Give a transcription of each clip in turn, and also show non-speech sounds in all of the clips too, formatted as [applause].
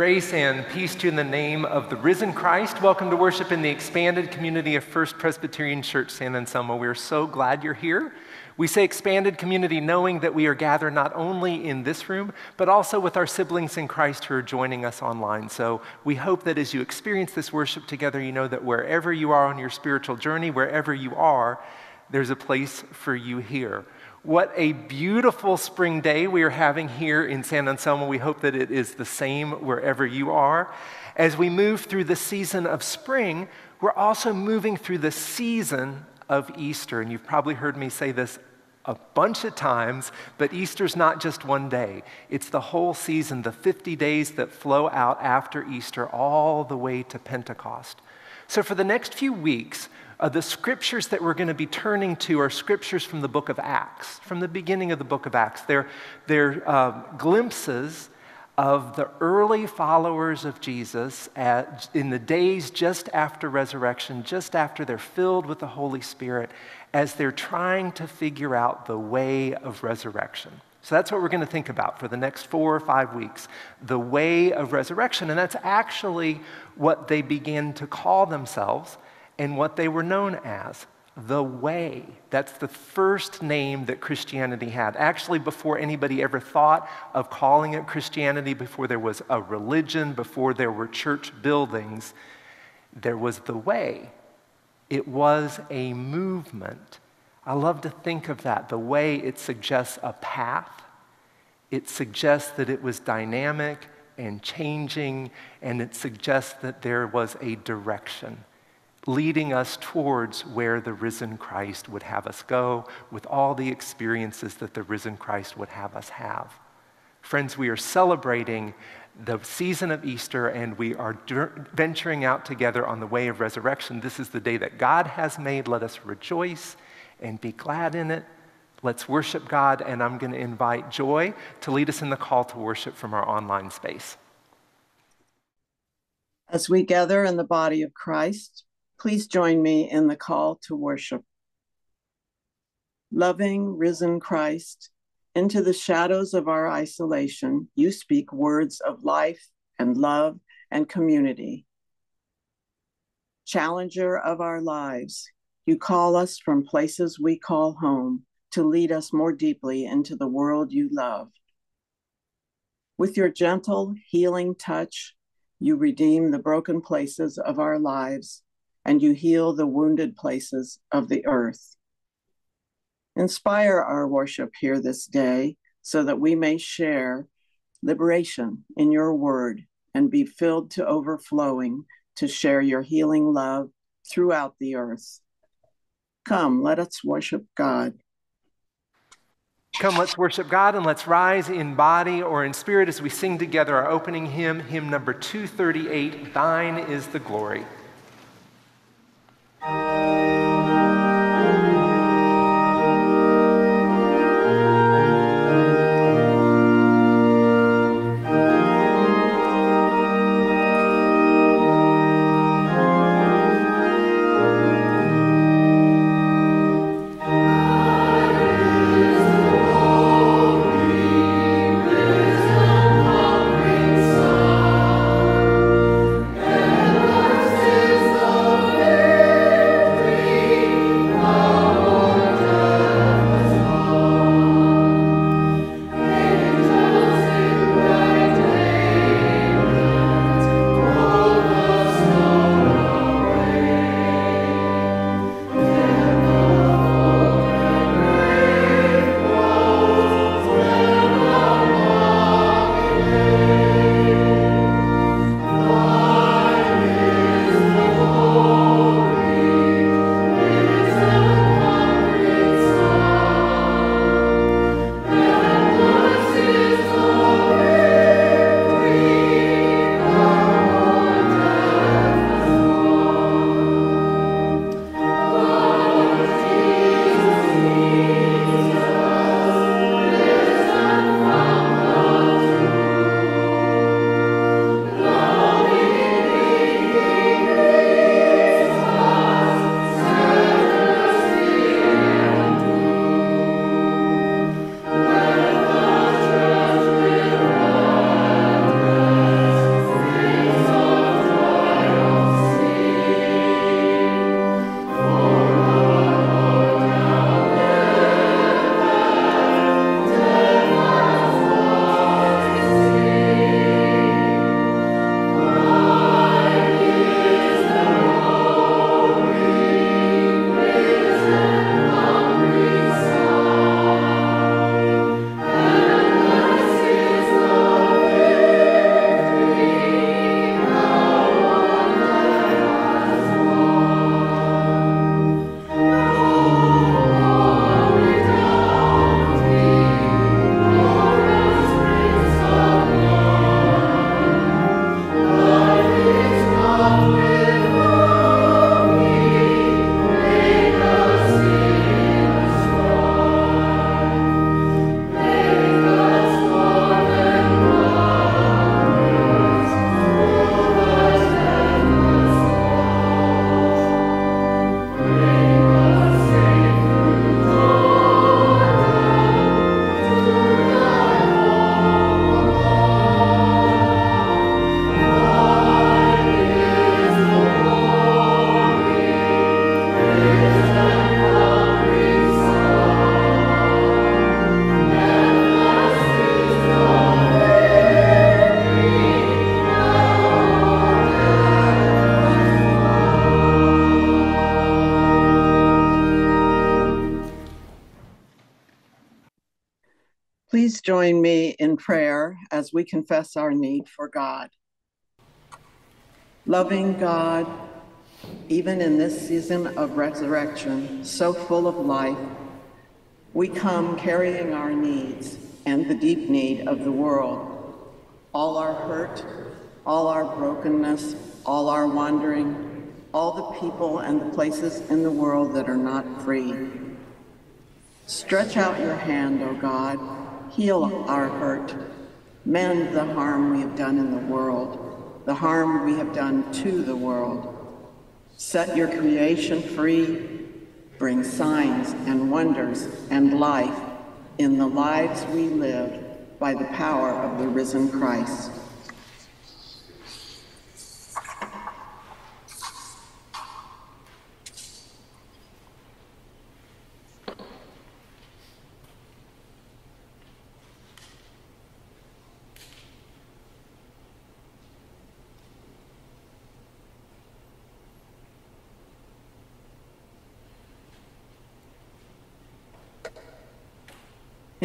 Grace and peace to you in the name of the risen Christ. Welcome to worship in the expanded community of First Presbyterian Church San Anselmo. We are so glad you're here. We say expanded community knowing that we are gathered not only in this room, but also with our siblings in Christ who are joining us online. So we hope that as you experience this worship together, you know that wherever you are on your spiritual journey, wherever you are, there's a place for you here. What a beautiful spring day we are having here in San Anselmo. We hope that it is the same wherever you are. As we move through the season of spring, we're also moving through the season of Easter. And you've probably heard me say this a bunch of times, but Easter's not just one day. It's the whole season, the 50 days that flow out after Easter, all the way to Pentecost. So, for the next few weeks, uh, the scriptures that we're going to be turning to are scriptures from the book of Acts, from the beginning of the book of Acts. They're, they're uh, glimpses of the early followers of Jesus at, in the days just after resurrection, just after they're filled with the Holy Spirit, as they're trying to figure out the way of resurrection. So that's what we're going to think about for the next four or five weeks the way of resurrection. And that's actually what they began to call themselves and what they were known as the way. That's the first name that Christianity had. Actually, before anybody ever thought of calling it Christianity, before there was a religion, before there were church buildings, there was the way. It was a movement. I love to think of that. The way it suggests a path, it suggests that it was dynamic and changing, and it suggests that there was a direction leading us towards where the risen Christ would have us go with all the experiences that the risen Christ would have us have. Friends, we are celebrating the season of Easter and we are venturing out together on the way of resurrection. This is the day that God has made. Let us rejoice and be glad in it. Let's worship God, and I'm going to invite Joy to lead us in the call to worship from our online space. As we gather in the body of Christ, Please join me in the call to worship. Loving, risen Christ, into the shadows of our isolation, you speak words of life and love and community. Challenger of our lives, you call us from places we call home to lead us more deeply into the world you love. With your gentle, healing touch, you redeem the broken places of our lives and you heal the wounded places of the earth. Inspire our worship here this day so that we may share liberation in your word and be filled to overflowing to share your healing love throughout the earth. Come, let us worship God. Come, let's worship God and let's rise in body or in spirit as we sing together our opening hymn, hymn number 238 Thine is the Glory. We confess our need for God. Loving God, even in this season of resurrection, so full of life, we come carrying our needs and the deep need of the world. All our hurt, all our brokenness, all our wandering, all the people and the places in the world that are not free. Stretch out your hand, O God, heal our hurt, mend the harm we have done in the world, the harm we have done to the world. Set your creation free, bring signs and wonders and life in the lives we live by the power of the risen Christ.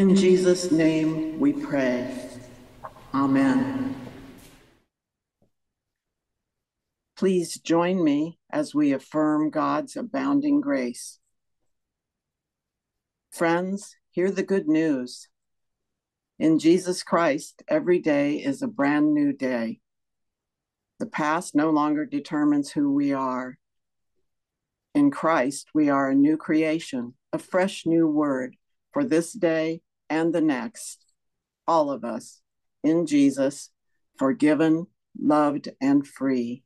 In Jesus' name we pray. Amen. Please join me as we affirm God's abounding grace. Friends, hear the good news. In Jesus Christ, every day is a brand new day. The past no longer determines who we are. In Christ, we are a new creation, a fresh new word for this day and the next, all of us, in Jesus, forgiven, loved, and free.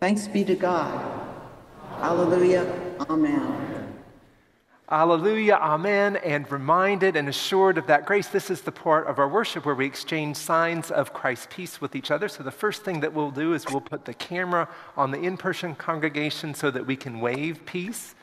Thanks be to God. Hallelujah. Amen. Hallelujah, amen, and reminded and assured of that grace. This is the part of our worship where we exchange signs of Christ's peace with each other. So, the first thing that we'll do is we'll put the camera on the in person congregation so that we can wave peace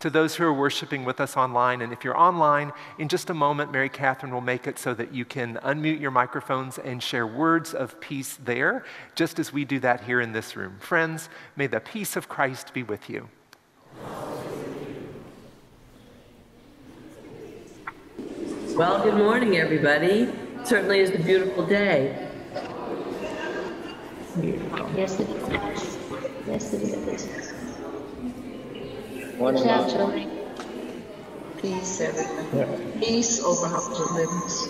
to those who are worshiping with us online. And if you're online, in just a moment, Mary Catherine will make it so that you can unmute your microphones and share words of peace there, just as we do that here in this room. Friends, may the peace of Christ be with you. Well, good morning, everybody. It certainly is a beautiful day. Yes, it is. Yes, it is. Watch out, children. Peace, everyone. Peace over hospital livings.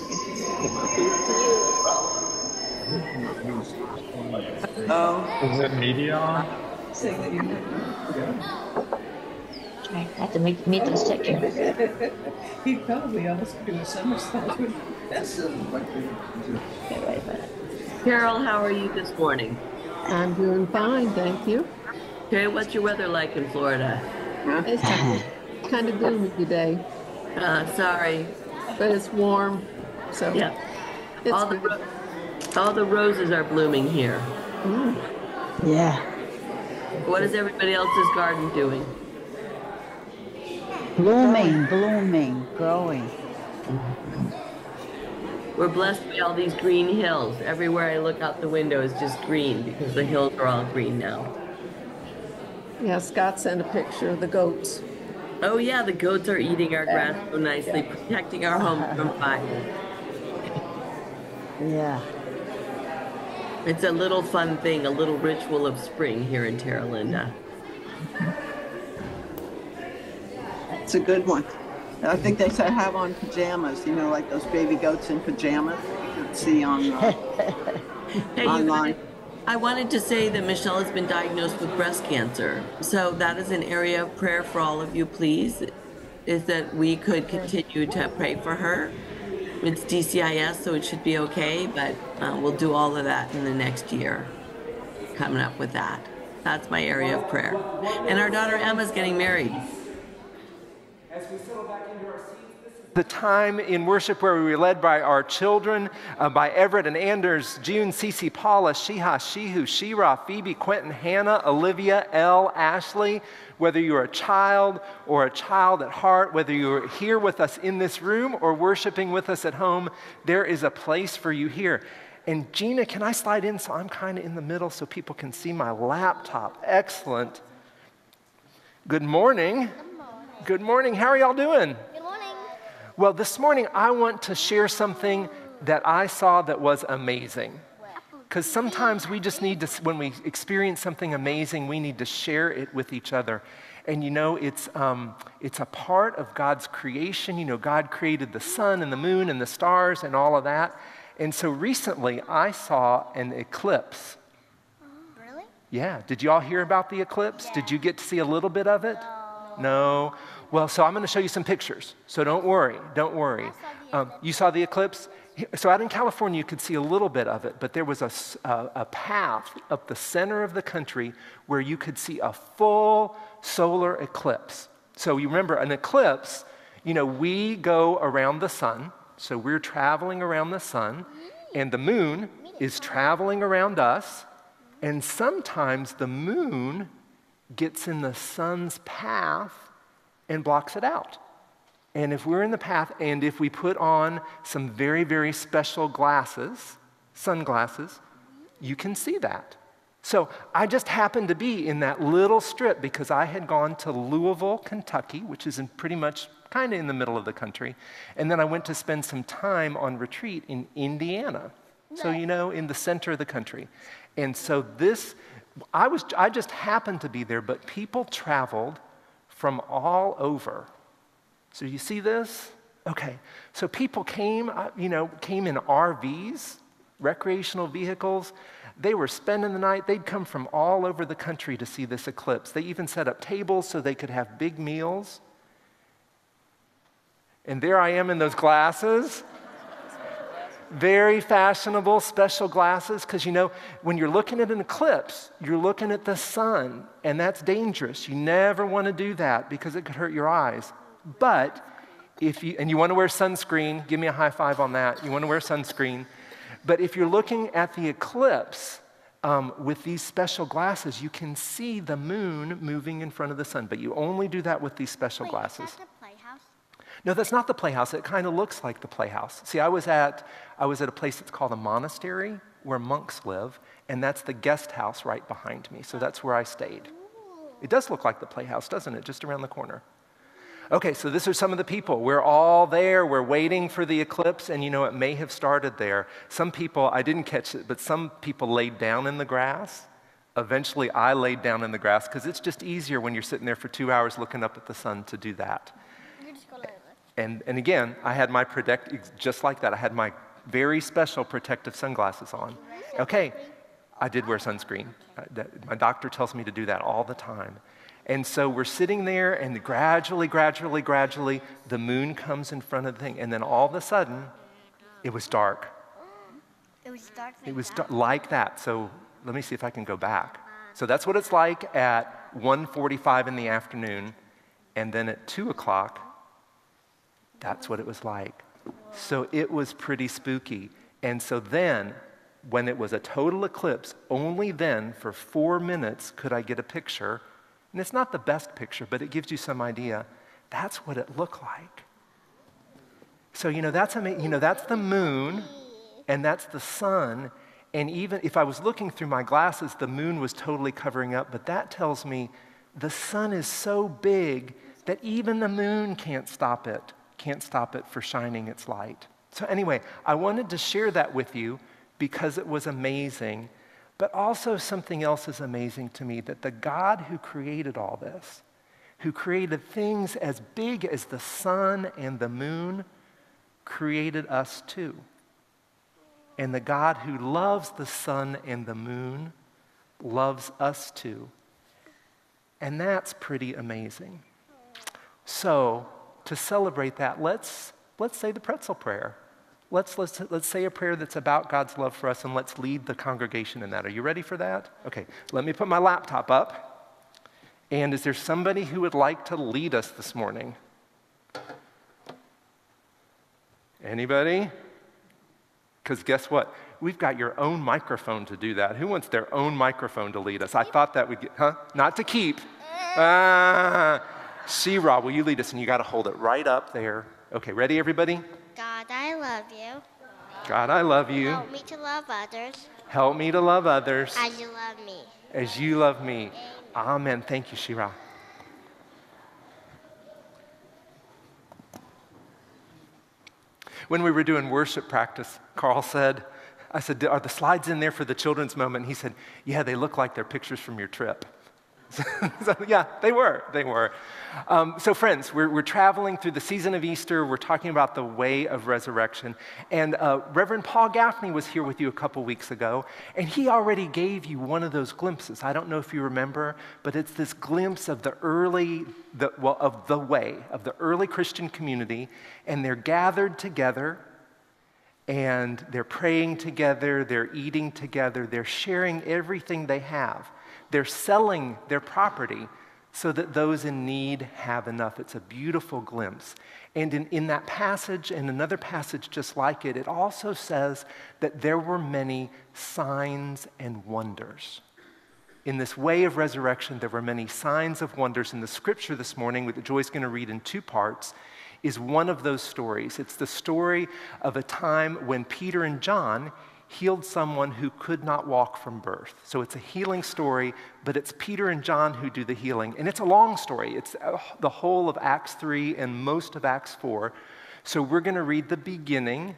Oh, Is it media on? I have to make, meet this check here. [laughs] He probably almost do a somersault. Okay, wait a minute. Carol, how are you this morning? I'm doing fine, thank you. Okay, what's your weather like in Florida? It's kind of gloomy today, Uh, sorry. but it's warm, so Yeah. it's All the, good. ro- all the roses are blooming here. Yeah. What is everybody else's garden doing? Blooming, blooming, growing. We're blessed by all these green hills. Everywhere I look out the window is just green because the hills are all green now. Yeah, Scott sent a picture of the goats. Oh yeah, the goats are eating our grass so nicely, protecting our home from fire. Yeah. It's a little fun thing, a little ritual of spring here in Terra Linda. it's a good one. I think they say have on pajamas, you know, like those baby goats in pajamas you can see on uh, [laughs] Hey, you online. I wanted to say that Michelle has been diagnosed with breast cancer. So that is an area of prayer for all of you, please. Is that we could continue to pray for her. It's DCIS, so it should be okay, but uh, we'll do all of that in the next year. Coming up with that. That's my area of prayer. And our daughter Emma's getting married. The time in worship where we were led by our children, uh, by Everett and Anders, June, Cece, Paula, Shiha, Shihu, Shira, Phoebe, Quentin, Hannah, Olivia, Elle, Ashley. Whether you're a child or a child at heart, whether you're here with us in this room or worshiping with us at home, there is a place for you here. And Gina, can I slide in so I'm kind of in the middle so people can see my laptop? Excellent. Good morning. Good morning. How are y'all doing? Well, this morning I want to share something that I saw that was amazing. Because sometimes we just need to, when we experience something amazing, we need to share it with each other. And you know, it's, um, it's a part of God's creation. You know, God created the sun and the moon and the stars and all of that. And so recently I saw an eclipse. Really? Yeah. Did you all hear about the eclipse? Yeah. Did you get to see a little bit of it? No. Well, so I'm going to show you some pictures. So don't worry. Don't worry. Um, you saw the eclipse? So out in California, you could see a little bit of it, but there was a path up the center of the country where you could see a full solar eclipse. So you remember, an eclipse, you know, we go around the sun. So we're traveling around the sun, and the moon is traveling around us. And sometimes the moon gets in the sun's path and blocks it out. And if we're in the path, and if we put on some very, very special glasses, sunglasses, you can see that. So I just happened to be in that little strip because I had gone to Louisville, Kentucky, which is in pretty much kind of in the middle of the country. And then I went to spend some time on retreat in Indiana. So, you know, in the center of the country. And so this, I, was, I just happened to be there, but people traveled from all over. So you see this? Okay. So people came, uh, you know, came in RVs, recreational vehicles. They were spending the night. They'd come from all over the country to see this eclipse. They even set up tables so they could have big meals. And there I am in those glasses. Very fashionable, special glasses, because you know, when you're looking at an eclipse, you're looking at the sun, and that's dangerous. You never want to do that because it could hurt your eyes. But if you, and you want to wear sunscreen, give me a high five on that. You want to wear sunscreen. But if you're looking at the eclipse um, with these special glasses, you can see the moon moving in front of the sun. But you only do that with these special Wait, glasses. Is that the playhouse? No, that's not the playhouse. It kind of looks like the playhouse. See, I was at I was at a place that's called a monastery where monks live, and that's the guest house right behind me. So that's where I stayed. It does look like the playhouse, doesn't it? Just around the corner. Okay, so this are some of the people. We're all there. We're waiting for the eclipse, and you know, it may have started there. Some people, I didn't catch it, but some people laid down in the grass. Eventually, I laid down in the grass because it's just easier when you're sitting there for two hours looking up at the sun to do that. You just go like this. And, and again, I had my protect, just like that, I had my very special protective sunglasses on. Okay, I did wear sunscreen. Uh, My doctor tells me to do that all the time. And so we're sitting there, and gradually, gradually, gradually, the moon comes in front of the thing. And then all of a sudden, it was dark. It was dark. It was da- like that. So let me see if I can go back. So that's what it's like at 1:45 in the afternoon, and then at 2 o'clock, that's what it was like. So it was pretty spooky. And so then, when it was a total eclipse, only then for four minutes could I get a picture. And it's not the best picture, but it gives you some idea. That's what it looked like. So, you know, that's, you know, that's the moon and that's the sun. And even if I was looking through my glasses, the moon was totally covering up. But that tells me the sun is so big that even the moon can't stop it, can't stop it for shining its light. So, anyway, I wanted to share that with you because it was amazing. But also, something else is amazing to me that the God who created all this, who created things as big as the sun and the moon, created us too. And the God who loves the sun and the moon loves us too. And that's pretty amazing. So, to celebrate that, let's, let's say the pretzel prayer. Let's, let's, let's say a prayer that's about God's love for us and let's lead the congregation in that. Are you ready for that? Okay, let me put my laptop up. And is there somebody who would like to lead us this morning? Anybody? Because guess what? We've got your own microphone to do that. Who wants their own microphone to lead us? I thought that would get, huh? Not to keep. Ah, Shira, will you lead us? And you got to hold it right up there. Okay, ready, everybody? God, I love you. God, I love you. Help me to love others Help me to love others as you love me. as you love me. Amen. Thank you, Shira. When we were doing worship practice, Carl said, I said, Are the slides in there for the children's moment? he said, Yeah, they look like they're pictures from your trip. [laughs] so, yeah, they were. They were. Um, so, friends, we're, we're traveling through the season of Easter. We're talking about the way of resurrection. And uh, Reverend Paul Gaffney was here with you a couple weeks ago, and he already gave you one of those glimpses. I don't know if you remember, but it's this glimpse of the early, the, well, of the way, of the early Christian community, and they're gathered together and they're praying together, they're eating together, they're sharing everything they have. They're selling their property so that those in need have enough. It's a beautiful glimpse. And in, in that passage, and another passage just like it, it also says that there were many signs and wonders. In this way of resurrection, there were many signs of wonders. In the scripture this morning, that Joy's going to read in two parts, is one of those stories. It's the story of a time when Peter and John healed someone who could not walk from birth. So it's a healing story, but it's Peter and John who do the healing. And it's a long story. It's uh, the whole of Acts 3 and most of Acts 4. So we're going to read the beginning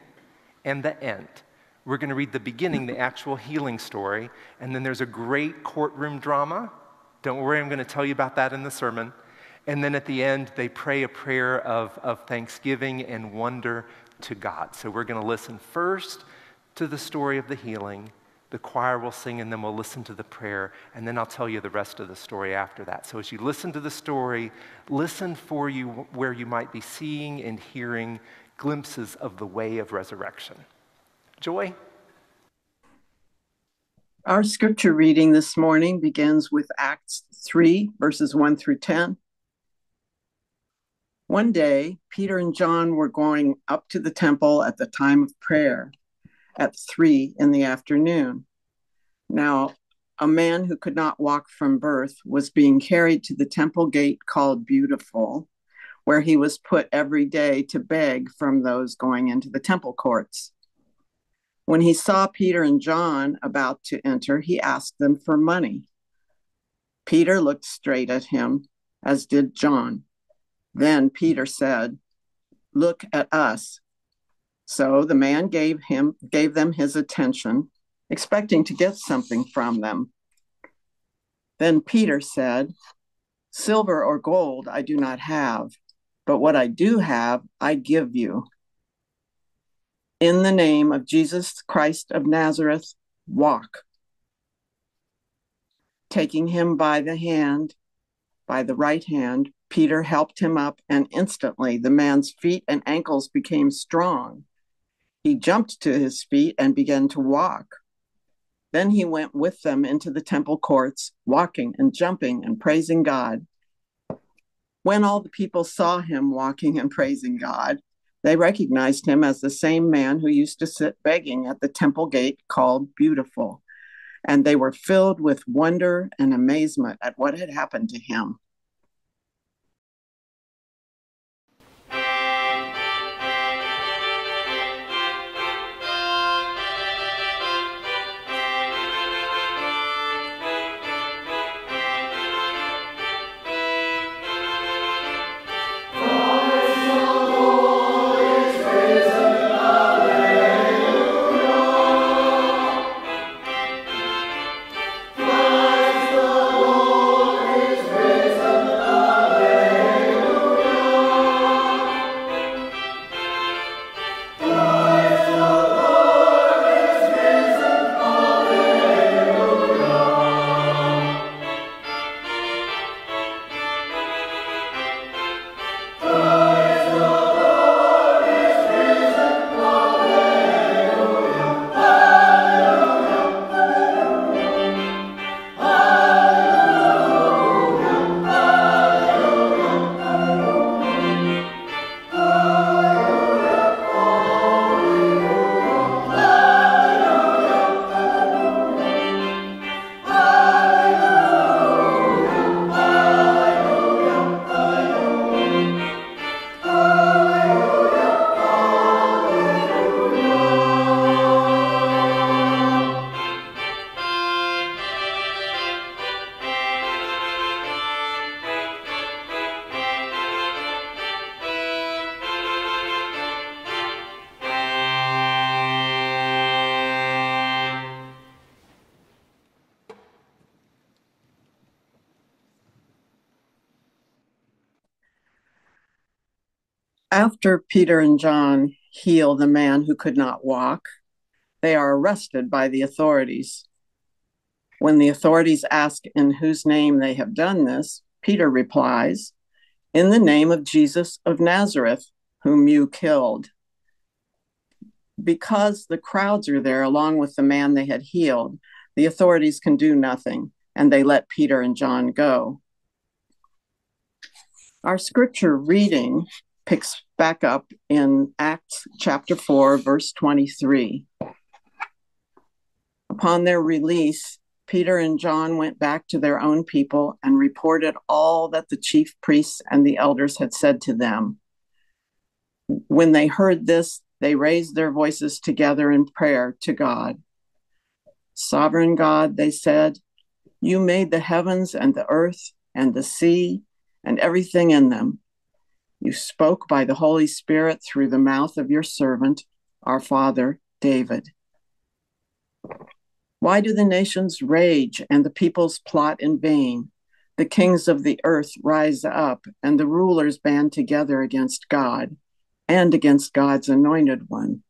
and the end. We're going to read the beginning, the actual healing story, and then there's a great courtroom drama. Don't worry, I'm going to tell you about that in the sermon. And then at the end, they pray a prayer of, of thanksgiving and wonder to God. So we're going to listen first to the story of the healing. The choir will sing, and then we'll listen to the prayer, and then I'll tell you the rest of the story after that. So as you listen to the story, listen for you where you might be seeing and hearing glimpses of the way of resurrection. Joy? Our scripture reading this morning begins with Acts 3, verses 1 through 10. One day, Peter and John were going up to the temple at the time of prayer at three in the afternoon. Now, a man who could not walk from birth was being carried to the temple gate called Beautiful, where he was put every day to beg from those going into the temple courts. When he saw Peter and John about to enter, he asked them for money. Peter looked straight at him, as did John. Then Peter said, Look at us. So the man gave him gave them his attention, expecting to get something from them. Then Peter said, Silver or gold I do not have, but what I do have I give you. In the name of Jesus Christ of Nazareth, walk. Taking him by the hand, by the right hand, Peter helped him up, and instantly the man's feet and ankles became strong. He jumped to his feet and began to walk. Then he went with them into the temple courts, walking and jumping and praising God. When all the people saw him walking and praising God, they recognized him as the same man who used to sit begging at the temple gate called Beautiful. And they were filled with wonder and amazement at what had happened to him. After Peter and John heal the man who could not walk, they are arrested by the authorities. When the authorities ask in whose name they have done this, Peter replies, In the name of Jesus of Nazareth, whom you killed. Because the crowds are there along with the man they had healed, the authorities can do nothing, and they let Peter and John go. Our scripture reading picks back up in Acts chapter 4, verse 23. Upon their release, Peter and John went back to their own people and reported all that the chief priests and the elders had said to them. When they heard this, they raised their voices together in prayer to God. Sovereign God, they said, you made the heavens and the earth and the sea and everything in them. You spoke by the Holy Spirit through the mouth of your servant, our father, David. Why do the nations rage and the peoples plot in vain? The kings of the earth rise up, and the rulers band together against God and against God's anointed one.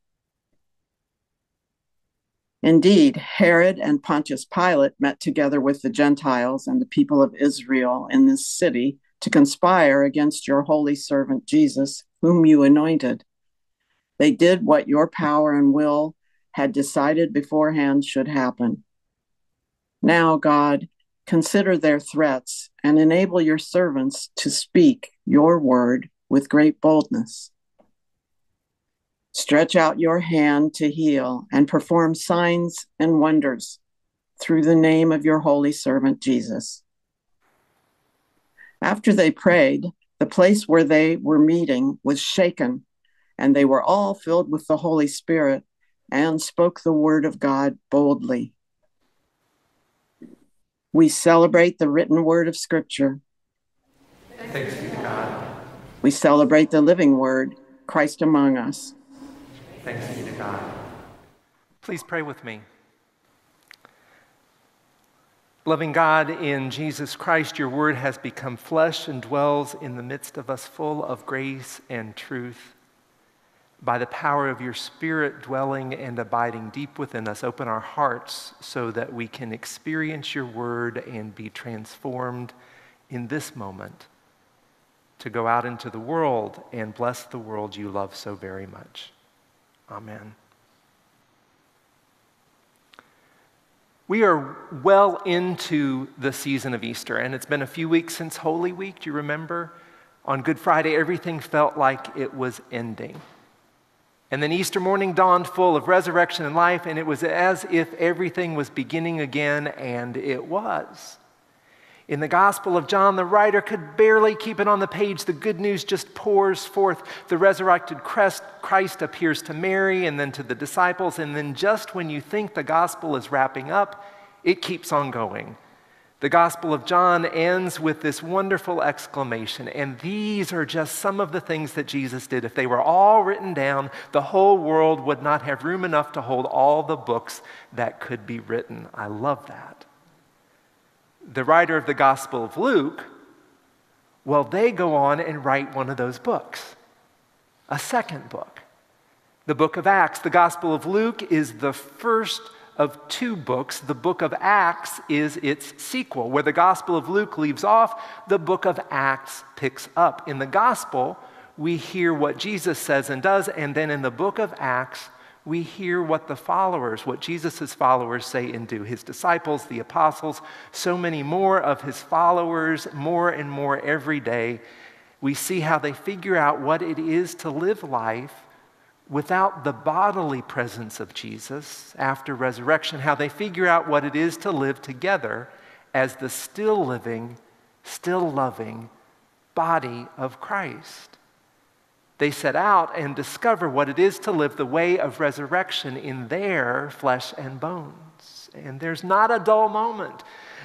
Indeed, Herod and Pontius Pilate met together with the Gentiles and the people of Israel in this city to conspire against your holy servant Jesus, whom you anointed. They did what your power and will had decided beforehand should happen. Now, God, consider their threats and enable your servants to speak your word with great boldness. Stretch out your hand to heal and perform signs and wonders through the name of your holy servant Jesus. After they prayed, the place where they were meeting was shaken, and they were all filled with the Holy Spirit and spoke the word of God boldly. We celebrate the written word of Scripture. Thanks be to God. We celebrate the living word, Christ among us. Thanks be to God. Please pray with me. Loving God, in Jesus Christ, your word has become flesh and dwells in the midst of us, full of grace and truth. By the power of your Spirit dwelling and abiding deep within us, open our hearts so that we can experience your word and be transformed in this moment to go out into the world and bless the world you love so very much. Amen. We are well into the season of Easter, and it's been a few weeks since Holy Week. Do you remember? On Good Friday, everything felt like it was ending. And then Easter morning dawned full of resurrection and life, and it was as if everything was beginning again, and it was. In the Gospel of John, the writer could barely keep it on the page. The good news just pours forth. The resurrected Christ appears to Mary and then to the disciples, and then just when you think the Gospel is wrapping up, it keeps on going. The Gospel of John ends with this wonderful exclamation, and these are just some of the things that Jesus did. If they were all written down, the whole world would not have room enough to hold all the books that could be written. I love that the writer of the Gospel of Luke, well, they go on and write one of those books, a second book, the book of Acts. The Gospel of Luke is the first of two books. The book of Acts is its sequel. Where the Gospel of Luke leaves off, the book of Acts picks up. In the Gospel, we hear what Jesus says and does, and then in the book of Acts, we hear what the followers, what Jesus' followers say and do. His disciples, the apostles, so many more of his followers, more and more every day. We see how they figure out what it is to live life without the bodily presence of Jesus after resurrection, how they figure out what it is to live together as the still living, still loving body of Christ. They set out and discover what it is to live the way of resurrection in their flesh and bones. And there's not a dull moment.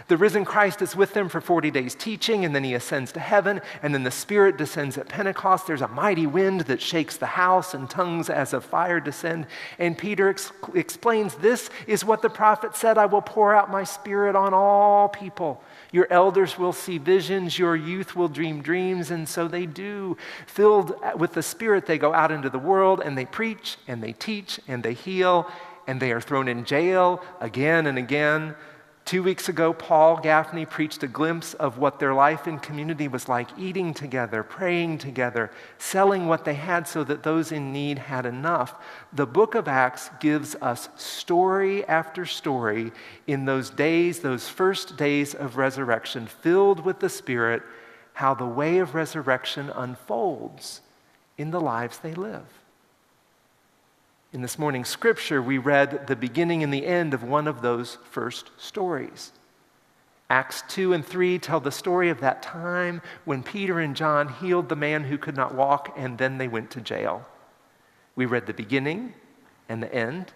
The risen Christ is with them for 40 days teaching, and then he ascends to heaven, and then the Spirit descends at Pentecost. There's a mighty wind that shakes the house, and tongues as of fire descend. And Peter ex- explains this is what the prophet said I will pour out my Spirit on all people. Your elders will see visions, your youth will dream dreams, and so they do. Filled with the Spirit, they go out into the world and they preach and they teach and they heal, and they are thrown in jail again and again. Two weeks ago, Paul Gaffney preached a glimpse of what their life in community was like eating together, praying together, selling what they had so that those in need had enough. The book of Acts gives us story after story in those days, those first days of resurrection, filled with the Spirit, how the way of resurrection unfolds in the lives they live. In this morning's scripture, we read the beginning and the end of one of those first stories. Acts 2 and 3 tell the story of that time when Peter and John healed the man who could not walk, and then they went to jail. We read the beginning and the end,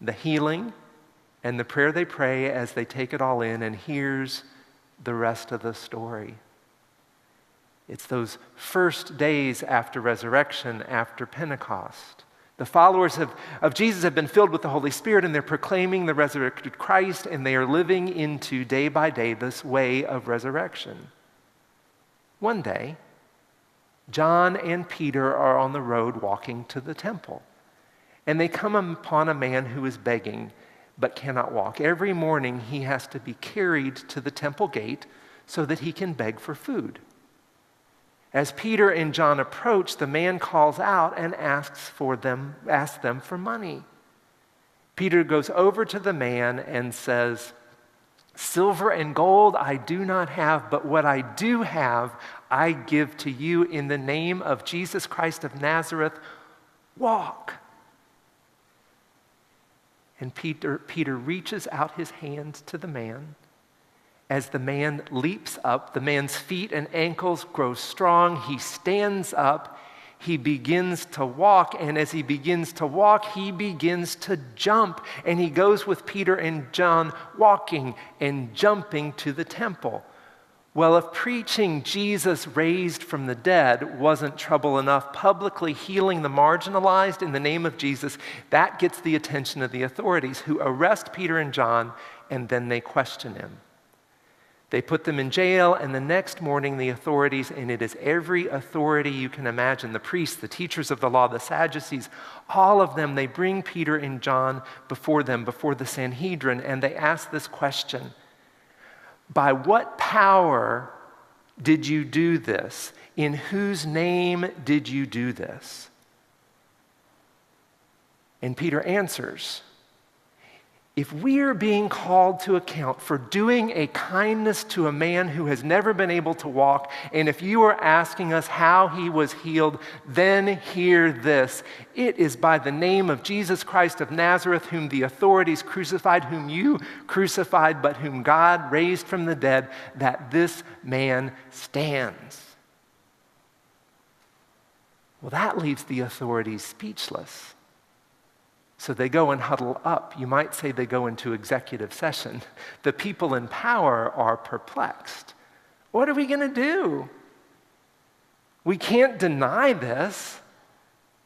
the healing, and the prayer they pray as they take it all in, and here's the rest of the story. It's those first days after resurrection, after Pentecost. The followers of, of Jesus have been filled with the Holy Spirit and they're proclaiming the resurrected Christ and they are living into day by day this way of resurrection. One day, John and Peter are on the road walking to the temple and they come upon a man who is begging but cannot walk. Every morning, he has to be carried to the temple gate so that he can beg for food. As Peter and John approach, the man calls out and asks for them, asks them for money. Peter goes over to the man and says, Silver and gold I do not have, but what I do have, I give to you in the name of Jesus Christ of Nazareth. Walk. And Peter, Peter reaches out his hand to the man as the man leaps up, the man's feet and ankles grow strong. He stands up. He begins to walk. And as he begins to walk, he begins to jump. And he goes with Peter and John walking and jumping to the temple. Well, if preaching Jesus raised from the dead wasn't trouble enough, publicly healing the marginalized in the name of Jesus, that gets the attention of the authorities who arrest Peter and John and then they question him. They put them in jail, and the next morning, the authorities, and it is every authority you can imagine the priests, the teachers of the law, the Sadducees, all of them, they bring Peter and John before them, before the Sanhedrin, and they ask this question By what power did you do this? In whose name did you do this? And Peter answers, if we are being called to account for doing a kindness to a man who has never been able to walk, and if you are asking us how he was healed, then hear this. It is by the name of Jesus Christ of Nazareth, whom the authorities crucified, whom you crucified, but whom God raised from the dead, that this man stands. Well, that leaves the authorities speechless. So they go and huddle up. You might say they go into executive session. The people in power are perplexed. What are we going to do? We can't deny this.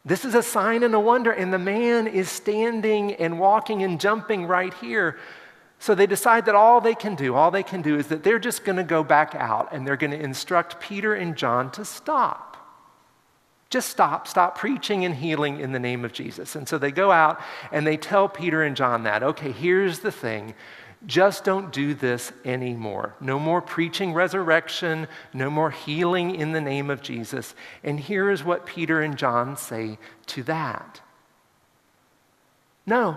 This is a sign and a wonder, and the man is standing and walking and jumping right here. So they decide that all they can do, all they can do is that they're just going to go back out and they're going to instruct Peter and John to stop. Just stop, stop preaching and healing in the name of Jesus. And so they go out and they tell Peter and John that, okay, here's the thing. Just don't do this anymore. No more preaching resurrection, no more healing in the name of Jesus. And here is what Peter and John say to that No.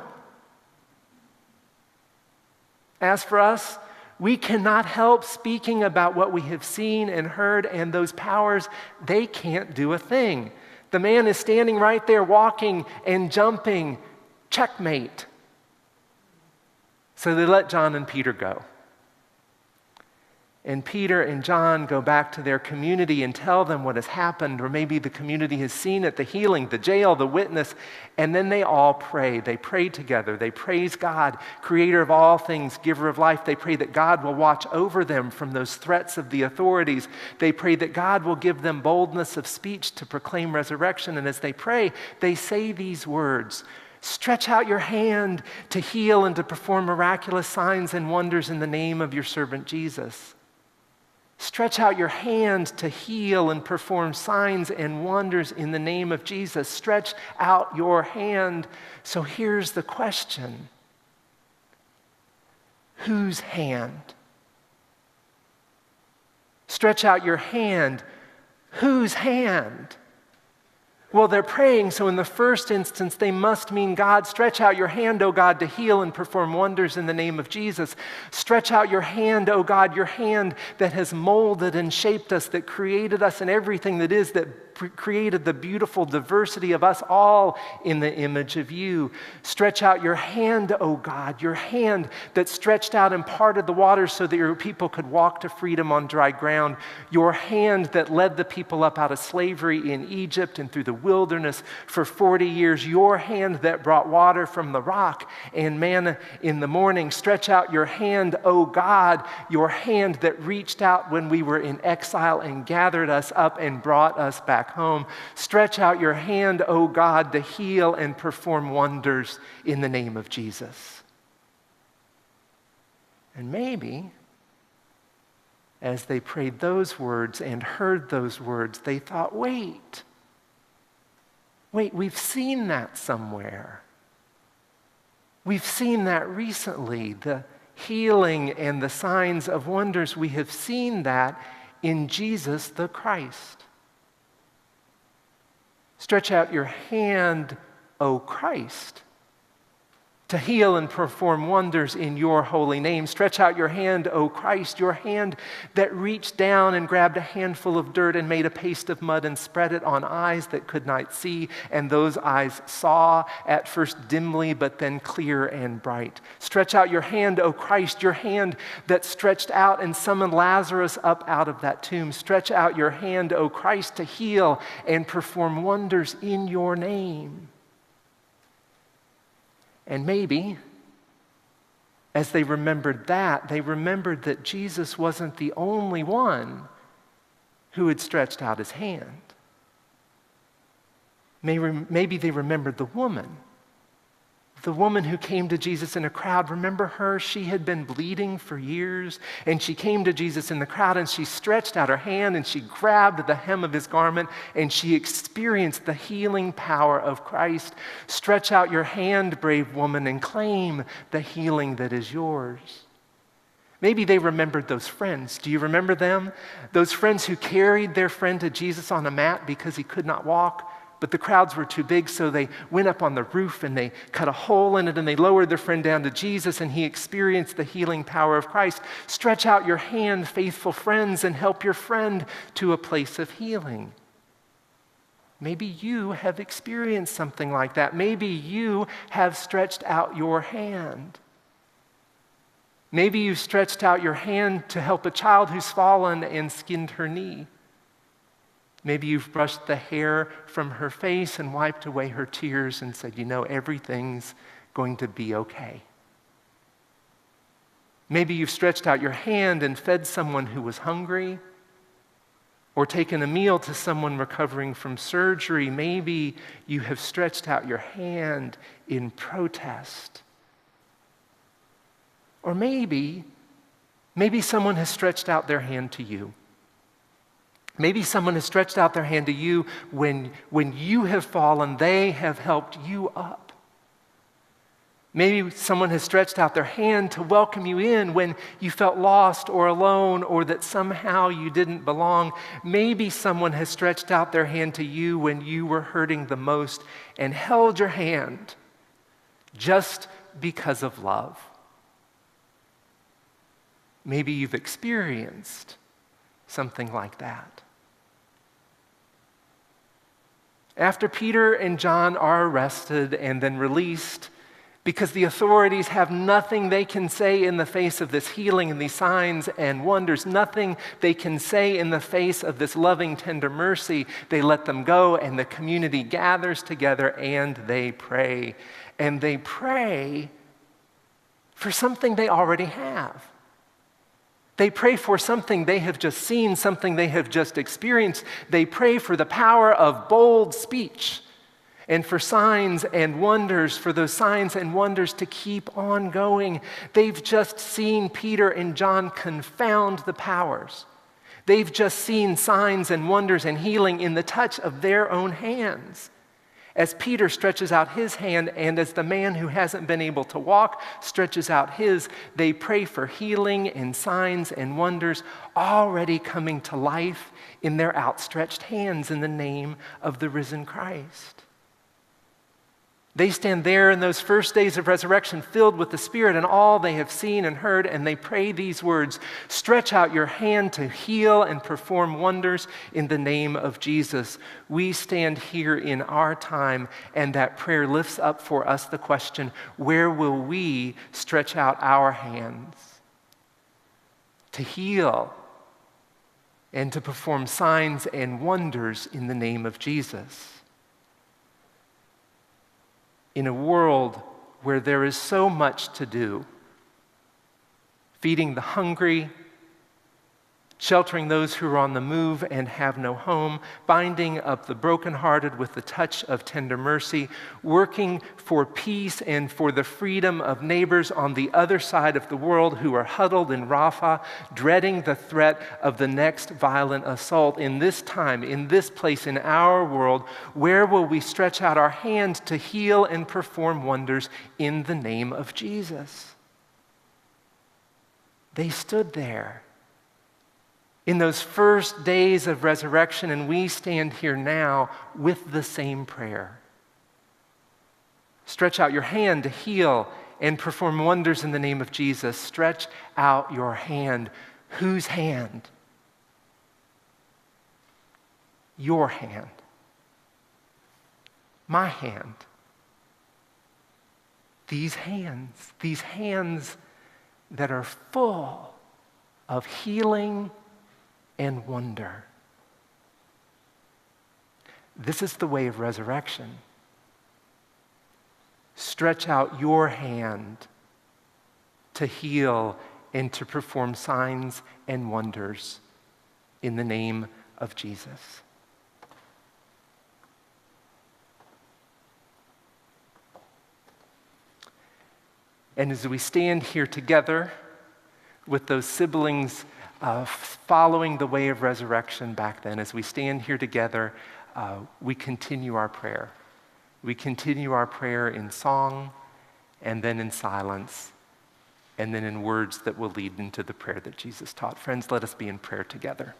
As for us, we cannot help speaking about what we have seen and heard, and those powers, they can't do a thing. The man is standing right there, walking and jumping. Checkmate. So they let John and Peter go. And Peter and John go back to their community and tell them what has happened, or maybe the community has seen it the healing, the jail, the witness, and then they all pray. They pray together. They praise God, creator of all things, giver of life. They pray that God will watch over them from those threats of the authorities. They pray that God will give them boldness of speech to proclaim resurrection. And as they pray, they say these words Stretch out your hand to heal and to perform miraculous signs and wonders in the name of your servant Jesus. Stretch out your hand to heal and perform signs and wonders in the name of Jesus. Stretch out your hand. So here's the question Whose hand? Stretch out your hand. Whose hand? Well, they're praying, so in the first instance, they must mean God. Stretch out your hand, O God, to heal and perform wonders in the name of Jesus. Stretch out your hand, O God, your hand that has molded and shaped us, that created us and everything that is, that created the beautiful diversity of us all in the image of you. Stretch out your hand, O God, your hand that stretched out and parted the waters so that your people could walk to freedom on dry ground. Your hand that led the people up out of slavery in Egypt and through the wilderness for 40 years. Your hand that brought water from the rock and manna in the morning. Stretch out your hand, O God, your hand that reached out when we were in exile and gathered us up and brought us back back home. Stretch out your hand, O God, to heal and perform wonders in the name of Jesus. And maybe as they prayed those words and heard those words, they thought, wait, wait, we've seen that somewhere. We've seen that recently, the healing and the signs of wonders. We have seen that in Jesus the Christ. Stretch out your hand, O Christ, to heal and perform wonders in your holy name. Stretch out your hand, O Christ, your hand that reached down and grabbed a handful of dirt and made a paste of mud and spread it on eyes that could not see, and those eyes saw at first dimly, but then clear and bright. Stretch out your hand, O Christ, your hand that stretched out and summoned Lazarus up out of that tomb. Stretch out your hand, O Christ, to heal and perform wonders in your name. And maybe as they remembered that, they remembered that Jesus wasn't the only one who had stretched out his hand. Maybe they remembered the woman the woman who came to Jesus in a crowd, remember her? She had been bleeding for years, and she came to Jesus in the crowd and she stretched out her hand and she grabbed the hem of his garment and she experienced the healing power of Christ. Stretch out your hand, brave woman, and claim the healing that is yours. Maybe they remembered those friends. Do you remember them? Those friends who carried their friend to Jesus on a mat because he could not walk but the crowds were too big, so they went up on the roof and they cut a hole in it and they lowered their friend down to Jesus, and he experienced the healing power of Christ. Stretch out your hand, faithful friends, and help your friend to a place of healing. Maybe you have experienced something like that. Maybe you have stretched out your hand. Maybe you stretched out your hand to help a child who's fallen and skinned her knee. Maybe you've brushed the hair from her face and wiped away her tears and said, You know, everything's going to be okay. Maybe you've stretched out your hand and fed someone who was hungry, or taken a meal to someone recovering from surgery. Maybe you have stretched out your hand in protest. Or maybe, maybe someone has stretched out their hand to you. Maybe someone has stretched out their hand to you when, when you have fallen, they have helped you up. Maybe someone has stretched out their hand to welcome you in when you felt lost or alone or that somehow you didn't belong. Maybe someone has stretched out their hand to you when you were hurting the most and held your hand just because of love. Maybe you've experienced something like that. After Peter and John are arrested and then released, because the authorities have nothing they can say in the face of this healing and these signs and wonders, nothing they can say in the face of this loving, tender mercy. They let them go, and the community gathers together and they pray. And they pray for something they already have. They pray for something they have just seen, something they have just experienced. They pray for the power of bold speech and for signs and wonders, for those signs and wonders to keep on going. They've just seen Peter and John confound the powers. They've just seen signs and wonders and healing in the touch of their own hands. As Peter stretches out his hand, and as the man who hasn't been able to walk stretches out his, they pray for healing and signs and wonders already coming to life in their outstretched hands in the name of the risen Christ. They stand there in those first days of resurrection, filled with the Spirit and all they have seen and heard, and they pray these words Stretch out your hand to heal and perform wonders in the name of Jesus. We stand here in our time, and that prayer lifts up for us the question where will we stretch out our hands to heal and to perform signs and wonders in the name of Jesus? In a world where there is so much to do. Feeding the hungry, sheltering those who are on the move and have no home, binding up the brokenhearted with the touch of tender mercy, working for peace and for the freedom of neighbors on the other side of the world who are huddled in Rafah, dreading the threat of the next violent assault. In this time, in this place, in our world, where will we stretch out our hands to heal and perform wonders in the name of Jesus? They stood there in those first days of resurrection, and we stand here now with the same prayer. Stretch out your hand to heal and perform wonders in the name of Jesus. Stretch out your hand. Whose hand? Your hand. My hand. These hands, these hands that are full of healing and wonder. This is the way of resurrection. Stretch out your hand to heal and to perform signs and wonders in the name of Jesus. And as we stand here together with those siblings uh, following the way of resurrection back then, as we stand here together, uh, we continue our prayer. We continue our prayer in song, and then in silence, and then in words that will lead into the prayer that Jesus taught. Friends, let us be in prayer together.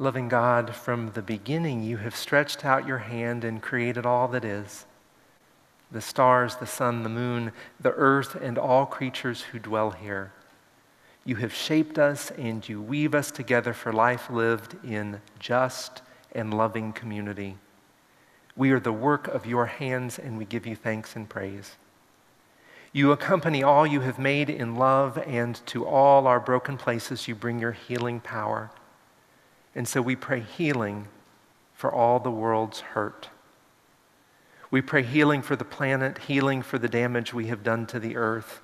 Loving God, from the beginning you have stretched out your hand and created all that is the stars, the sun, the moon, the earth, and all creatures who dwell here. You have shaped us and you weave us together for life lived in just and loving community. We are the work of your hands, and we give you thanks and praise. You accompany all you have made in love, and to all our broken places, you bring your healing power. And so we pray healing for all the world's hurt. We pray healing for the planet, healing for the damage we have done to the earth.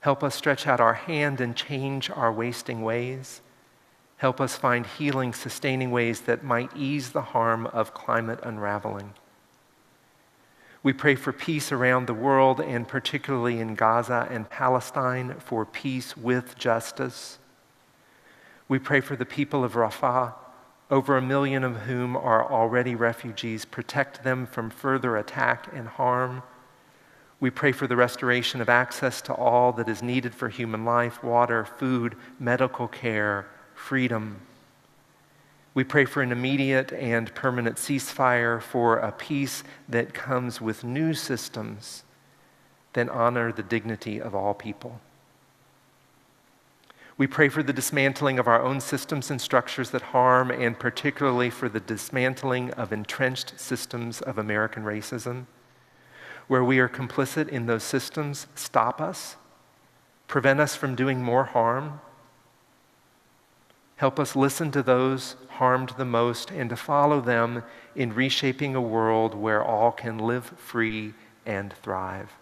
Help us stretch out our hand and change our wasting ways. Help us find healing, sustaining ways that might ease the harm of climate unraveling. We pray for peace around the world and particularly in Gaza and Palestine, for peace with justice. We pray for the people of Rafah, over a million of whom are already refugees. Protect them from further attack and harm. We pray for the restoration of access to all that is needed for human life water, food, medical care, freedom. We pray for an immediate and permanent ceasefire, for a peace that comes with new systems that honor the dignity of all people. We pray for the dismantling of our own systems and structures that harm, and particularly for the dismantling of entrenched systems of American racism. Where we are complicit in those systems, stop us, prevent us from doing more harm, Help us listen to those harmed the most and to follow them in reshaping a world where all can live free and thrive.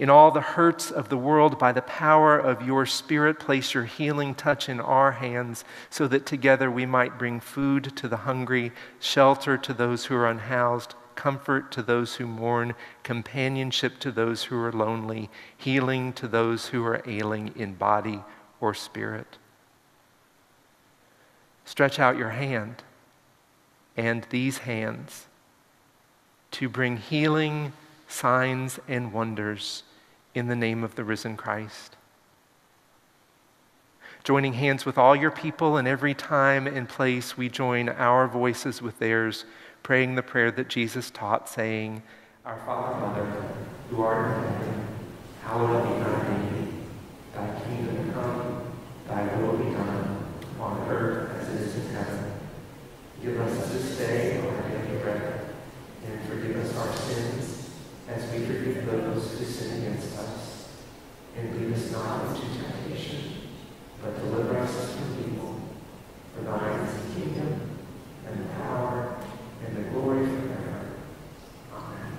In all the hurts of the world, by the power of your Spirit, place your healing touch in our hands so that together we might bring food to the hungry, shelter to those who are unhoused, comfort to those who mourn, companionship to those who are lonely, healing to those who are ailing in body or spirit. Stretch out your hand and these hands to bring healing, signs, and wonders in the name of the risen Christ. Joining hands with all your people, and every time and place we join our voices with theirs, praying the prayer that Jesus taught, saying, Our Father, who art in heaven, hallowed be thy name. Thy kingdom come, thy will be done, on earth Give us this day our daily bread, and forgive us our sins as we forgive those who sin against us. And lead us not into temptation, but deliver us from evil. For thine is the kingdom, and the power, and the glory forever. Amen.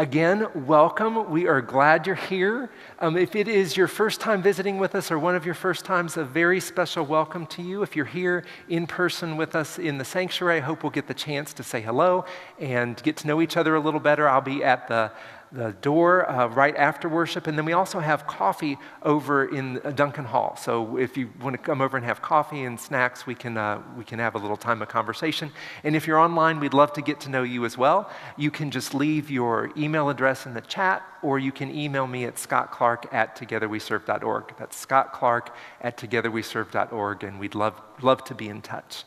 Again, welcome. We are glad you're here. Um, if it is your first time visiting with us or one of your first times, a very special welcome to you. If you're here in person with us in the sanctuary, I hope we'll get the chance to say hello and get to know each other a little better. I'll be at the the door uh, right after worship. And then we also have coffee over in Duncan Hall. So if you want to come over and have coffee and snacks, we can, uh, we can have a little time of conversation. And if you're online, we'd love to get to know you as well. You can just leave your email address in the chat, or you can email me at scottclark at togetherweserve.org. That's Scott Clark at togetherweserve.org, and we'd love, love to be in touch.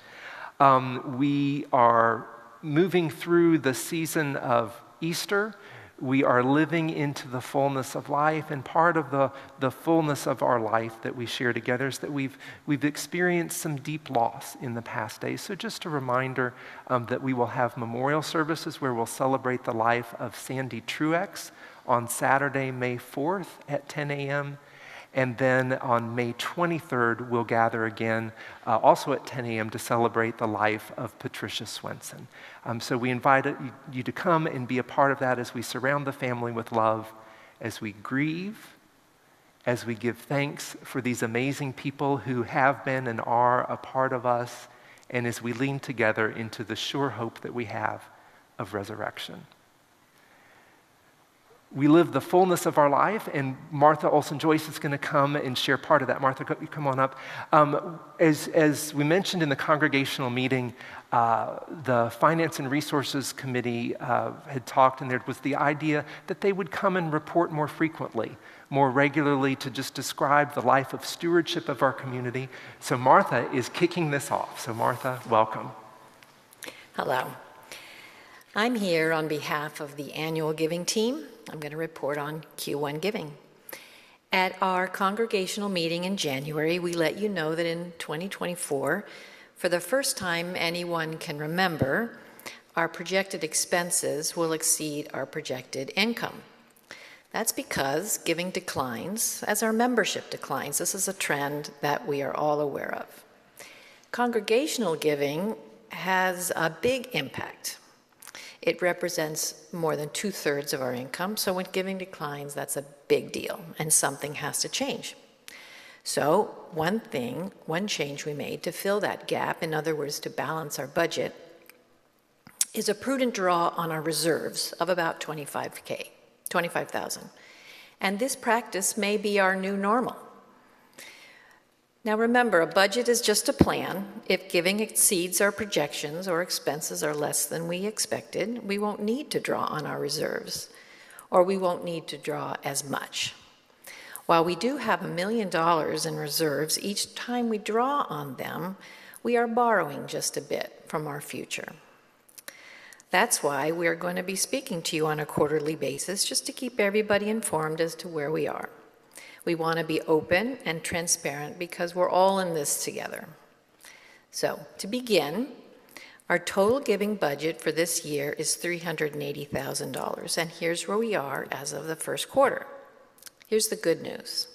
Um, we are moving through the season of Easter we are living into the fullness of life. And part of the, the fullness of our life that we share together is that we've, we've experienced some deep loss in the past days. So, just a reminder um, that we will have memorial services where we'll celebrate the life of Sandy Truex on Saturday, May 4th at 10 a.m. And then on May 23rd, we'll gather again, uh, also at 10 a.m., to celebrate the life of Patricia Swenson. Um, so we invite you to come and be a part of that as we surround the family with love, as we grieve, as we give thanks for these amazing people who have been and are a part of us, and as we lean together into the sure hope that we have of resurrection we live the fullness of our life, and Martha Olson Joyce is going to come and share part of that. Martha, come on up. Um, as, as we mentioned in the congregational meeting, uh, the Finance and Resources Committee uh, had talked, and there was the idea that they would come and report more frequently more regularly to just describe the life of stewardship of our community. So, Martha is kicking this off. So, Martha, welcome. Hello. I'm here on behalf of the annual giving team. I'm going to report on Q1 giving. At our congregational meeting in January, we let you know that in 2024, for the first time anyone can remember, our projected expenses will exceed our projected income. That's because giving declines as our membership declines. This is a trend that we are all aware of. Congregational giving has a big impact. It represents more than two thirds of our income, so when giving declines, that's a big deal, and something has to change. So, one thing, one change we made to fill that gap, in other words, to balance our budget, is a prudent draw on our reserves of about 25K, 25,000. And this practice may be our new normal. Now remember, a budget is just a plan. If giving exceeds our projections or expenses are less than we expected, we won't need to draw on our reserves, or we won't need to draw as much. While we do have a million dollars in reserves, each time we draw on them, we are borrowing just a bit from our future. That's why we're going to be speaking to you on a quarterly basis just to keep everybody informed as to where we are. We want to be open and transparent because we're all in this together. So, to begin, our total giving budget for this year is $380,000, and here's where we are as of the first quarter. Here's the good news.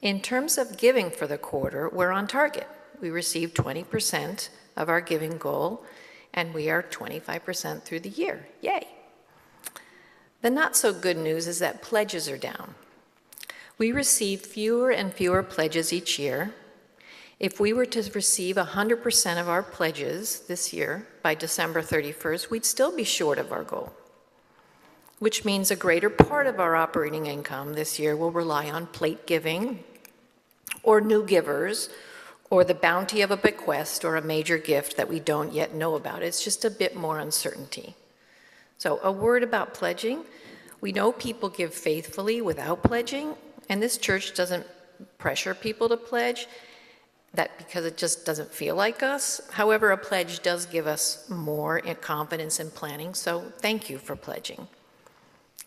In terms of giving for the quarter, we're on target. We received 20% of our giving goal, and we are 25% through the year. Yay! The not so good news is that pledges are down. We receive fewer and fewer pledges each year. If we were to receive 100% of our pledges this year by December 31st, we'd still be short of our goal, which means a greater part of our operating income this year will rely on plate giving or new givers or the bounty of a bequest or a major gift that we don't yet know about. It's just a bit more uncertainty. So, a word about pledging. We know people give faithfully without pledging, and this church doesn't pressure people to pledge that because it just doesn't feel like us. However, a pledge does give us more confidence in planning, so thank you for pledging.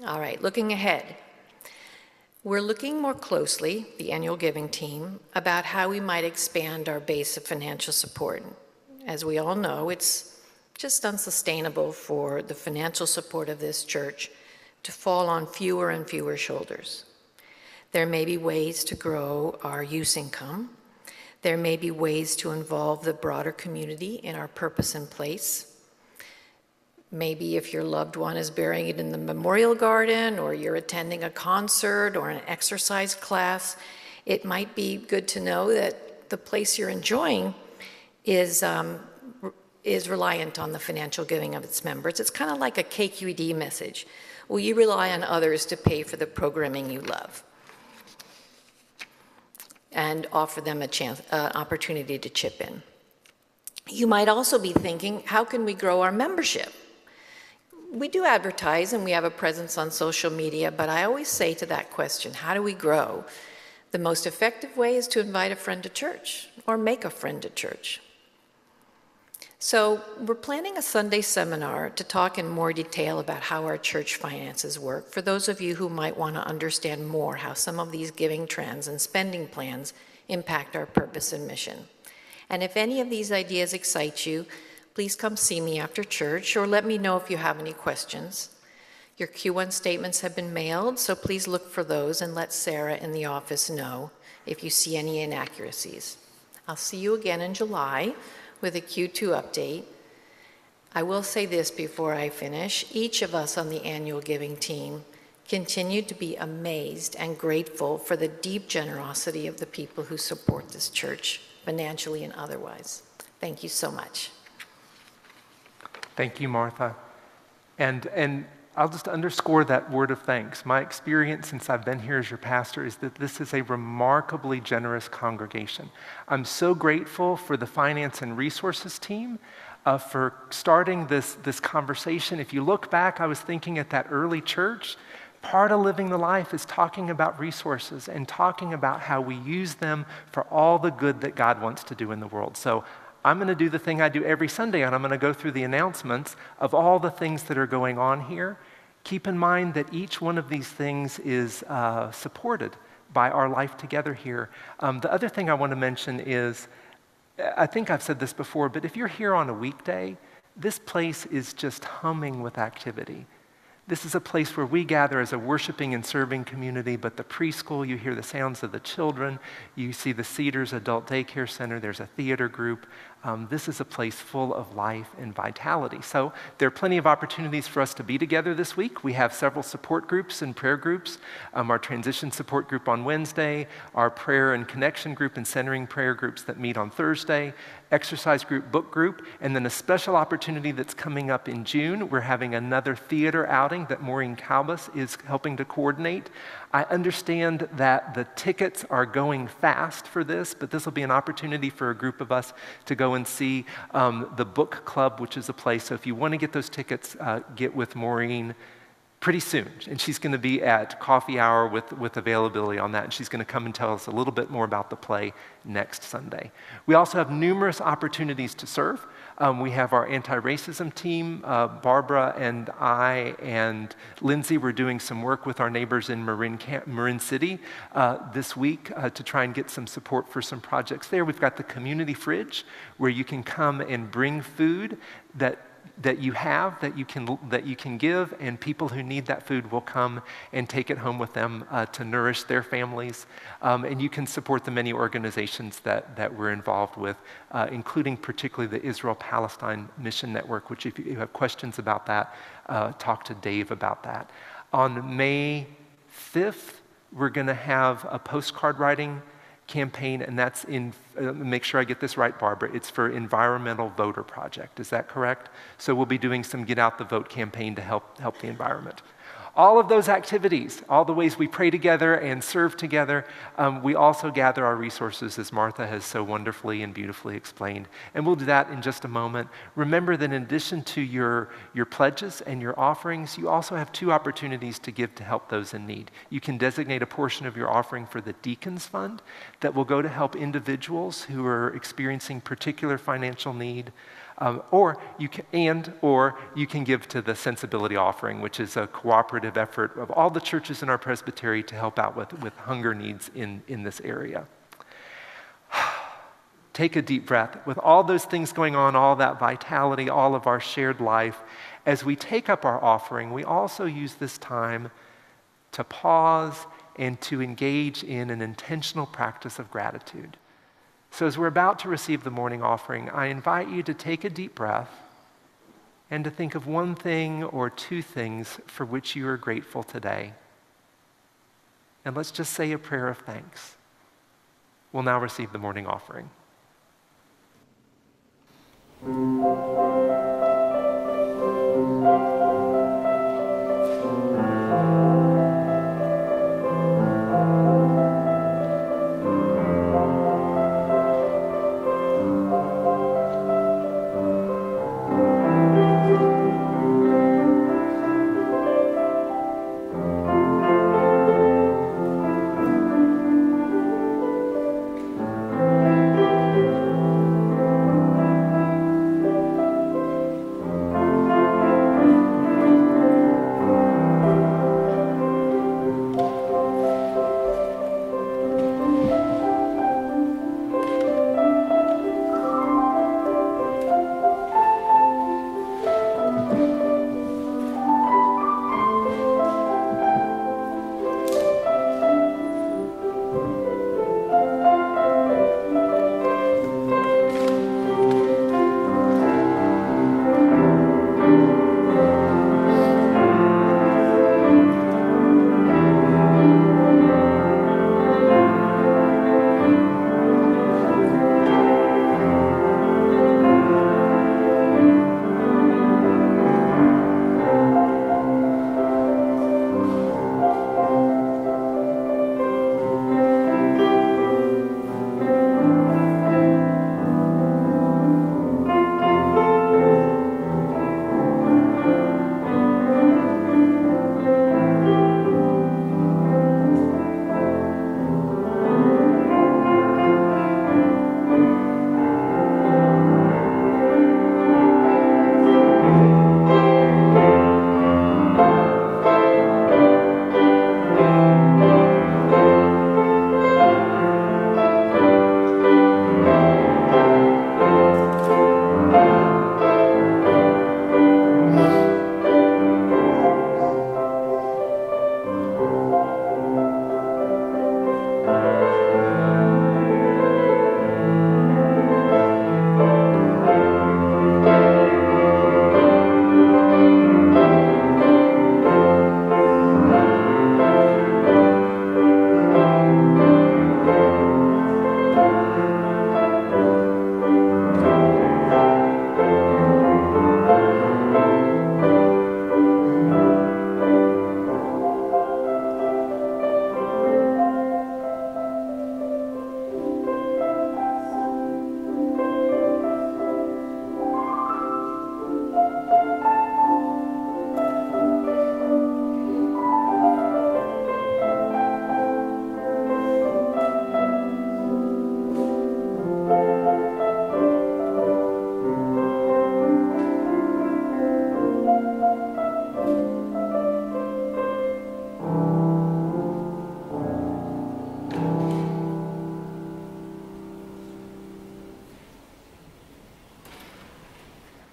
All right, looking ahead. We're looking more closely, the annual giving team, about how we might expand our base of financial support. As we all know, it's just unsustainable for the financial support of this church to fall on fewer and fewer shoulders. There may be ways to grow our use income. There may be ways to involve the broader community in our purpose and place. Maybe if your loved one is burying it in the memorial garden, or you're attending a concert or an exercise class, it might be good to know that the place you're enjoying is, um, is reliant on the financial giving of its members. It's kind of like a KQED message. Will you rely on others to pay for the programming you love? And offer them a chance, uh, opportunity to chip in. You might also be thinking, how can we grow our membership? We do advertise and we have a presence on social media, but I always say to that question, how do we grow? The most effective way is to invite a friend to church or make a friend to church. So, we're planning a Sunday seminar to talk in more detail about how our church finances work for those of you who might want to understand more how some of these giving trends and spending plans impact our purpose and mission. And if any of these ideas excite you, please come see me after church or let me know if you have any questions. Your Q1 statements have been mailed, so please look for those and let Sarah in the office know if you see any inaccuracies. I'll see you again in July with a Q2 update. I will say this before I finish. Each of us on the annual giving team continue to be amazed and grateful for the deep generosity of the people who support this church, financially and otherwise. Thank you so much. Thank you, Martha. And, and I'll just underscore that word of thanks. My experience since I've been here as your pastor is that this is a remarkably generous congregation. I'm so grateful for the finance and resources team uh, for starting this, this conversation. If you look back, I was thinking at that early church, Part of living the life is talking about resources and talking about how we use them for all the good that God wants to do in the world. So I'm going to do the thing I do every Sunday, and I'm going to go through the announcements of all the things that are going on here. Keep in mind that each one of these things is uh, supported by our life together here. Um, the other thing I want to mention is I think I've said this before, but if you're here on a weekday, this place is just humming with activity. This is a place where we gather as a worshiping and serving community, but the preschool, you hear the sounds of the children. You see the Cedars Adult Daycare Center. There's a theater group. Um, this is a place full of life and vitality. So there are plenty of opportunities for us to be together this week. We have several support groups and prayer groups. Um, our transition support group on Wednesday, our prayer and connection group and centering prayer groups that meet on Thursday, exercise group, book group, and then a special opportunity that's coming up in June. We're having another theater outing that Maureen Calbus is helping to coordinate. I understand that the tickets are going fast for this, but this will be an opportunity for a group of us to go and see um, the book club, which is a place. So if you want to get those tickets, uh, get with Maureen pretty soon. And she's going to be at coffee hour with, with availability on that. And she's going to come and tell us a little bit more about the play next Sunday. We also have numerous opportunities to serve. Um, we have our anti racism team. Uh, Barbara and I and Lindsay were doing some work with our neighbors in Marin, Marin City uh, this week uh, to try and get some support for some projects there. We've got the community fridge where you can come and bring food that that you have that you can that you can give and people who need that food will come and take it home with them uh, to nourish their families. Um, and you can support the many organizations that that we're involved with uh, including particularly the israel palestine mission network which if you have questions about that uh, talk to dave about that. On may 5th we're going to have a postcard writing campaign, and that's in, uh, make sure I get this right, Barbara, it's for Environmental Voter Project. Is that correct? So we'll be doing some Get Out the Vote campaign to help, help the environment. All of those activities, all the ways we pray together and serve together, um, we also gather our resources, as Martha has so wonderfully and beautifully explained. And we'll do that in just a moment. Remember that in addition to your, your pledges and your offerings, you also have two opportunities to give to help those in need. You can designate a portion of your offering for the Deacons Fund that will go to help individuals who are experiencing particular financial need. Um, or you can, and or you can give to the sensibility offering, which is a cooperative effort of all the churches in our presbytery to help out with, with hunger needs in, in this area. [sighs] Take a deep breath. With all those things going on, all that vitality, all of our shared life, as we take up our offering, we also use this time to pause and to engage in an intentional practice of gratitude. So, as we're about to receive the morning offering, I invite you to take a deep breath and to think of one thing or two things for which you are grateful today. And let's just say a prayer of thanks. We'll now receive the morning offering.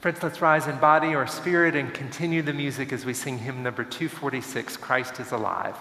Friends, let's rise in body or spirit and continue the music as we sing hymn number 246 Christ is Alive.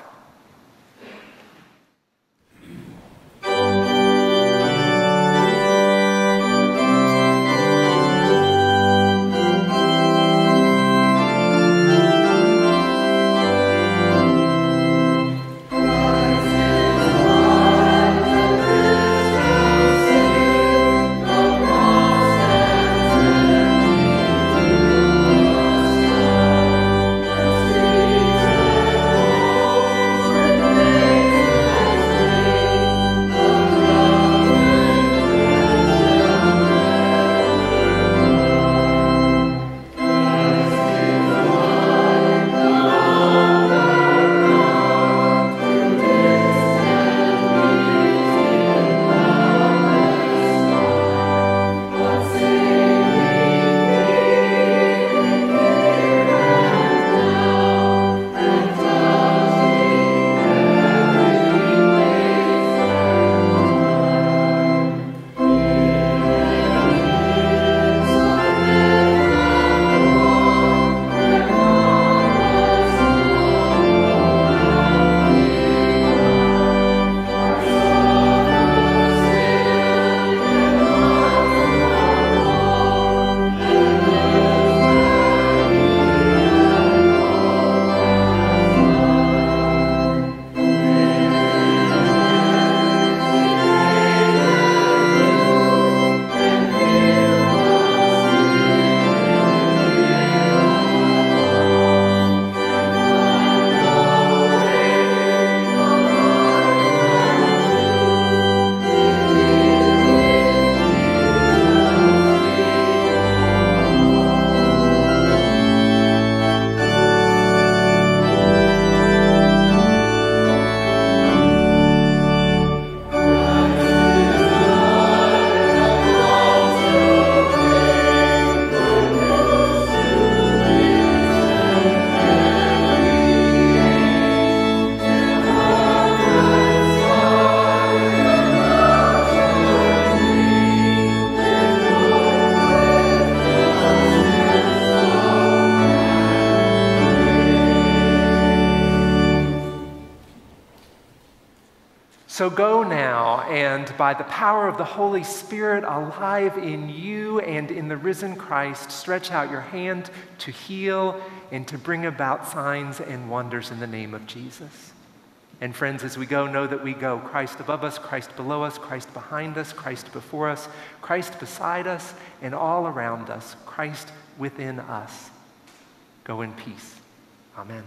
go now, and by the power of the Holy Spirit alive in you and in the risen Christ, stretch out your hand to heal and to bring about signs and wonders in the name of Jesus. And friends, as we go, know that we go Christ above us, Christ below us, Christ behind us, Christ before us, Christ beside us, and all around us, Christ within us. Go in peace. Amen.